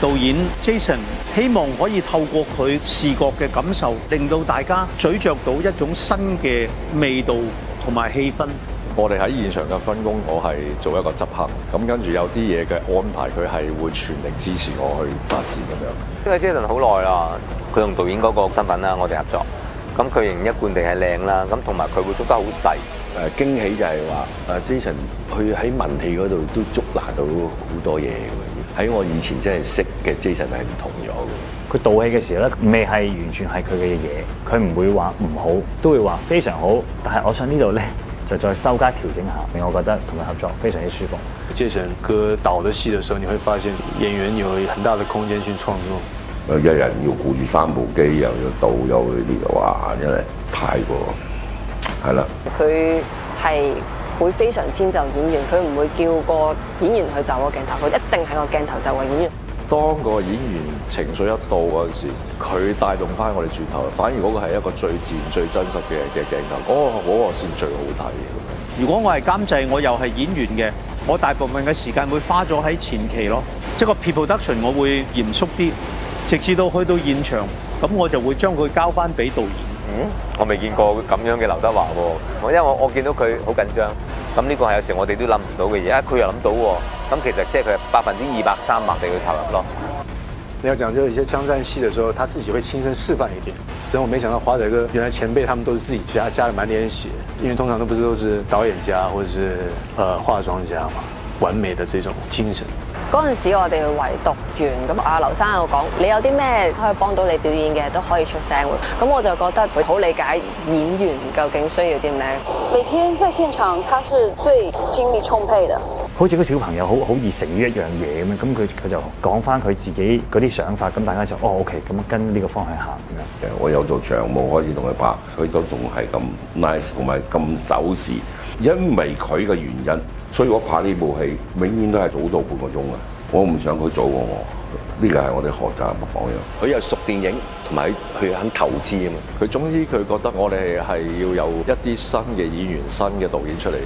導演 Jason 希望可以透過佢視覺嘅感受，令到大家咀嚼到一種新嘅味道同埋氣氛。我哋喺現場嘅分工，我係做一個執行，咁跟住有啲嘢嘅安排，佢係會全力支持我去發展咁樣。因為 Jason 好耐啦，佢同導演嗰個身份啦，我哋合作，咁佢仍一貫地係靚啦，咁同埋佢會捉得好細。誒驚喜就係話誒 Jason 佢喺文戲嗰度都捉拿到好多嘢嘅，喺我以前真係識嘅 Jason 係唔同咗嘅。佢導戲嘅時候咧，未係完全係佢嘅嘢，佢唔會話唔好，都會話非常好。但係我想呢度咧。就再收加調整下，令我覺得同佢合作非常之舒服。Jason 哥導的戲嘅時候，你會發現演員有很大的空間去創作。誒，一人要顧住三部機，又要導又呢啲，哇！真係太過係啦。佢係會非常遷就演員，佢唔會叫個演員去就個鏡頭，佢一定係個鏡頭就個演員。當個演員情緒一到嗰陣時，佢帶動翻我哋轉頭，反而嗰個係一個最自然、最真實嘅嘅鏡頭，嗰個嗰個先最好睇。如果我係監製，我又係演員嘅，我大部分嘅時間會花咗喺前期咯，即係個 pre-production 我會嚴肅啲，直至到去到現場，咁我就會將佢交翻俾導演。嗯，我未見過咁樣嘅劉德華喎，我因為我我見到佢好緊張。咁呢個係有時我哋都諗唔到嘅嘢，啊佢又諗到喎，咁其實即係佢係百分之二百三百地去投入咯。你要講就有一些槍戰戲嘅時候，他自己會親身示範一點。所以我沒想到華仔哥原來前輩他們都是自己加加了滿臉血，因為通常都不是都是導演家或者是呃化妝家嘛，完美的這種精神。嗰陣時我哋去圍讀完，咁阿劉生又講：你有啲咩可以幫到你表演嘅，都可以出聲。咁我就覺得佢好理解演員究竟需要啲咩。每天在現場，他是最精力充沛的。好似個小朋友好好熱誠於一樣嘢咁樣，咁佢佢就講翻佢自己嗰啲想法，咁大家就哦 OK，咁跟呢個方向行咁樣。我有做長務開始同佢拍，佢都仲係咁 nice 同埋咁守時，因為佢嘅原因。所以我拍呢部戲，永遠都係早到半個鐘啊！我唔想佢早過我，呢個係我哋學習嘅榜樣。佢又熟電影，同埋佢肯投資啊嘛。佢總之佢覺得我哋係要有一啲新嘅演員、新嘅導演出嚟。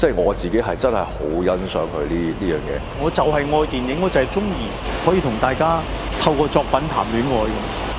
即係我自己係真係好欣賞佢呢呢樣嘢。我就係愛電影，我就係中意可以同大家透過作品談戀愛。